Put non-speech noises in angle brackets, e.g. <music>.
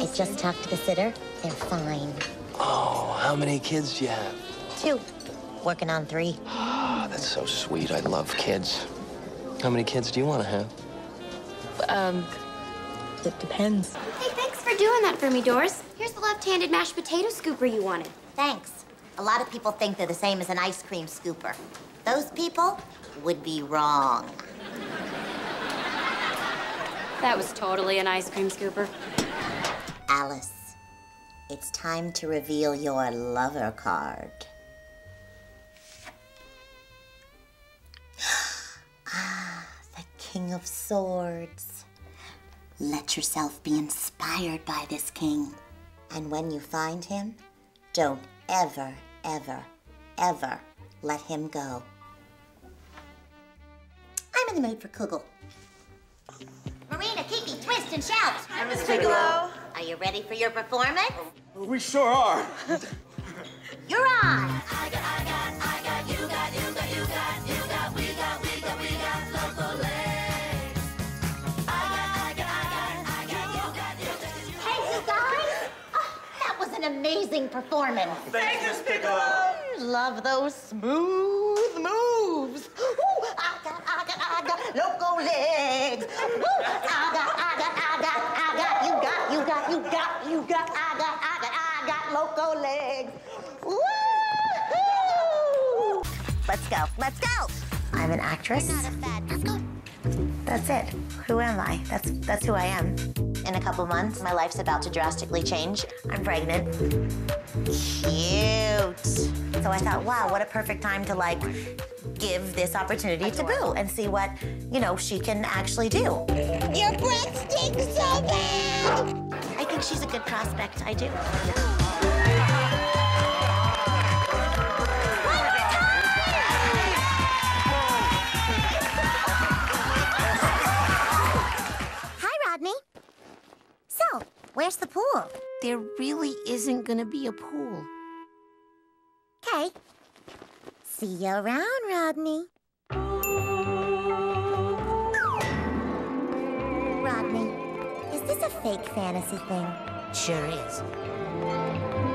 I just talked to the sitter. They're fine. Oh, how many kids do you have? Two. Working on three. <gasps> Ah, that's so sweet. I love kids. How many kids do you want to have? Um, it depends. Hey, thanks for doing that for me, Doris. Here's the left-handed mashed potato scooper you wanted. Thanks. A lot of people think they're the same as an ice cream scooper. Those people would be wrong. That was totally an ice cream scooper. Alice, it's time to reveal your lover card. <gasps> ah, the King of Swords. Let yourself be inspired by this king. And when you find him, don't ever, ever, ever let him go. I'm in the mood for Kugel. Marina, Kiki, twist and shout. I'm Miss Bigelow. Are you ready for your performance? We sure are. You're on. Hey, you guys. Oh, that was an amazing performance. Thank you, Miss Bigelow. Love those smooth you got, you got, I got, I got, I got loco legs. Let's go, let's go. I'm an actress. That's it. Who am I? That's that's who I am. In a couple months, my life's about to drastically change. I'm pregnant. Cute. So I thought, wow, what a perfect time to like give this opportunity to Boo and see what, you know, she can actually do. Your breath stinks so bad. I think she's a good prospect. I do. Hi, Rodney. So, where's the pool? There really isn't gonna be a pool. Okay. See you around, Rodney. Is a fake fantasy thing? Sure is.